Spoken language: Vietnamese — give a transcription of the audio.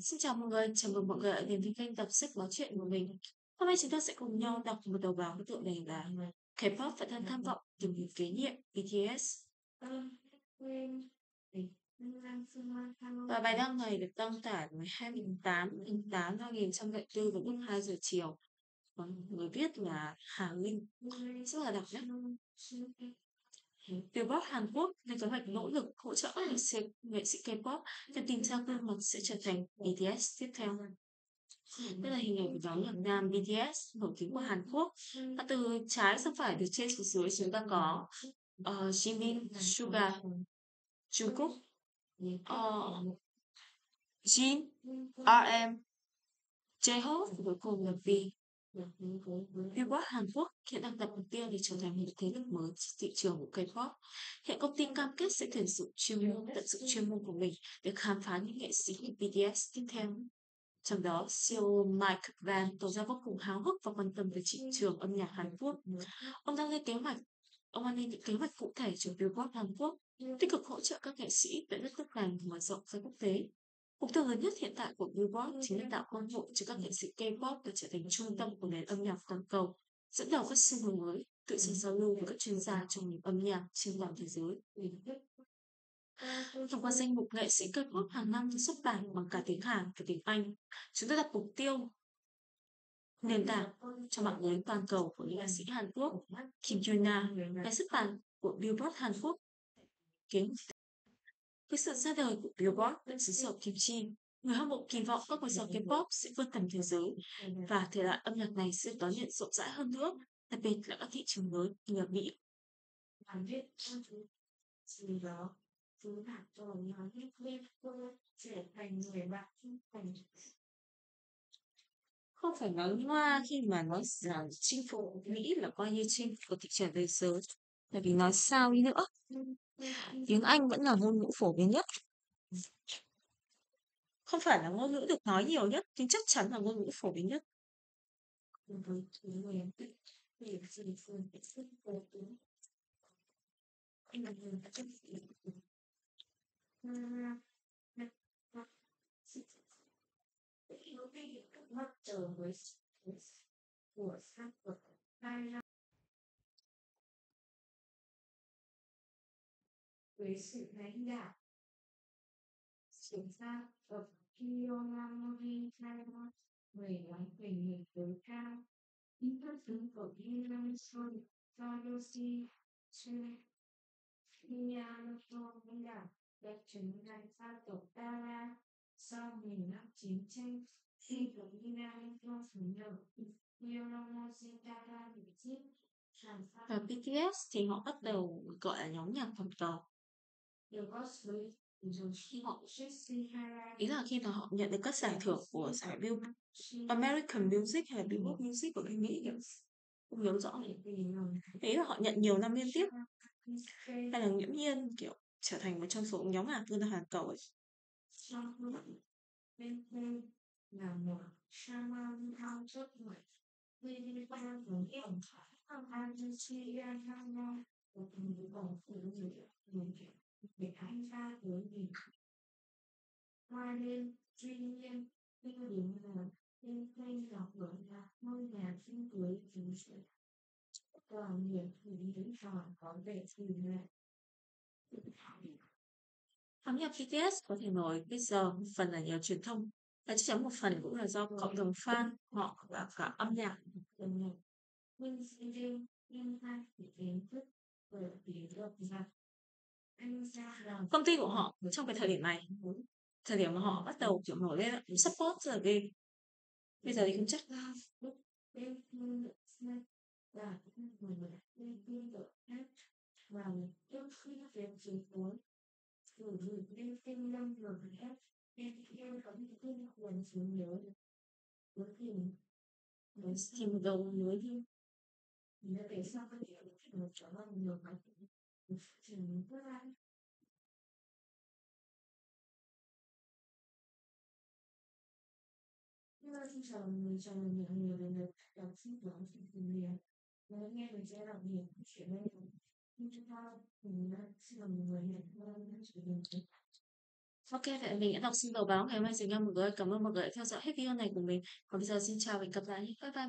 Xin chào mọi người, chào mừng mọi người đã đến với kênh đọc sách báo truyện của mình. Hôm nay chúng ta sẽ cùng nhau đọc một đầu báo có tựa đề là K-pop vẫn đang tham vọng tìm người kế nhiệm BTS. Và bài đăng này được đăng tải ngày 28 tháng 8 năm 2004 vào lúc 2 giờ chiều. Và người viết là Hà Linh. Rất là đọc nhé. Billboard Hàn Quốc lên kế hoạch nỗ lực hỗ trợ các nghệ sĩ, nghệ sĩ K-pop nhằm tìm ra gương mặt sẽ trở thành BTS tiếp theo. Đây là hình ảnh của nhóm nhạc nam BTS nổi tiếng của Hàn Quốc. Và từ trái sang phải từ trên xuống dưới chúng ta có uh, Jimin, Suga, Jungkook, uh, Jin, RM, J-Hope và cuối cùng là V. Billboard Hàn Quốc hiện đang đặt mục tiêu để trở thành một thế lực mới trên thị trường của K-pop. Hiện công ty cam kết sẽ tuyển dụng chuyên môn tận dụng chuyên môn của mình để khám phá những nghệ sĩ như BTS tiếp theo. Trong đó, CEO Mike Van tỏ ra vô cùng háo hức và quan tâm về thị trường âm nhạc Hàn Quốc. Ông đang lên kế hoạch Ông đang lên những kế hoạch cụ thể cho Billboard Hàn Quốc, tích cực hỗ trợ các nghệ sĩ tại đất nước này mở rộng ra quốc tế. Mục tiêu lớn nhất hiện tại của Billboard chính là tạo cơ hội cho các nghệ sĩ K-pop để trở thành trung tâm của nền âm nhạc toàn cầu, dẫn đầu các xu hướng mới, tự do giao lưu với các chuyên gia trong ngành âm nhạc trên toàn thế giới. Thông qua danh mục nghệ sĩ K-pop hàng năm được xuất bản bằng cả tiếng Hàn và tiếng Anh, chúng tôi đặt mục tiêu nền tảng cho mạng lưới toàn cầu của nghệ sĩ Hàn Quốc. Kim Yuna, nhà xuất bản của Billboard Hàn Quốc, kiến với sự ra đời của Billboard tại xứ sở Kim Chi, người hâm mộ kỳ vọng các ngôi sao K-pop sẽ vươn tầm thế giới. Và thể loại âm nhạc này sẽ đón nhận rộng rãi hơn nữa, đặc biệt là các thị trường mới như ở Mỹ. Đó cứ trở thành người bạn trung thành không phải nói hoa khi mà nói rằng chinh phục Mỹ là coi như chinh phục thị trường thế giới. Tại vì nói sao đi nữa tiếng Anh vẫn là ngôn ngữ phổ biến nhất. Không phải là ngôn ngữ được nói nhiều nhất, nhưng chắc chắn là ngôn ngữ phổ biến nhất. Mặt trời với của sắc vật với sự lãnh đạo. Chuyển ra ở Kiyonamori China người nói về người tối cao. Những phát tướng của Iran Son Farosi Chu Miyanoto lãnh đạo đã chứng đại gia tộc Tara sau 10 năm chiến tranh. Khi của Iran do phủ nhận và BTS thì họ bắt đầu gọi là nhóm nhạc toàn cầu ý là khi mà họ nhận được các giải thưởng của giải Bill American Music hay là Billboard Music của bên Mỹ kiểu không nhớ rõ ý là họ nhận nhiều năm liên tiếp. Hay là nghiễm nhiên kiểu trở thành một trong số nhóm nhạc vươn ra toàn cầu ấy. Là một shaman thao người liên quan đến chi an của từng phụ nữ ra với mình hoa lên tuy nhiên khi đến là bên kênh đọc bởi là ngôi nhà sinh cưới chính sự toàn miền thủy đến tròn có vẻ thủy lệ Âm nhạc BTS có thể nói bây giờ phần là nhờ truyền thông và chắc chắn một phần cũng là do cộng đồng fan họ và cả âm nhạc công ty của họ trong cái thời điểm này, thời điểm mà họ bắt đầu, kiểu nổi lên support rất là ghê. Bây giờ thì không chắc. và trước khi nhớ có thể muốn tìm đầu mới đi nếu để sao có thể một chỗ là nhiều cái chỉ rất là nhưng mà khi chào mình chào mình nhiều nhiều lần được đọc sách nói chuyện cùng nhiều nếu nghe mình sẽ đọc nhiều chuyện này nhưng chúng ta mình đã xin là một người hiểu hơn chuyện mình OK, vậy mình đã đọc xin đầu báo ngày hôm nay dành cho mọi người. Cảm ơn mọi người đã theo dõi hết video này của mình. Còn bây giờ xin chào và hẹn gặp lại. Bye bye.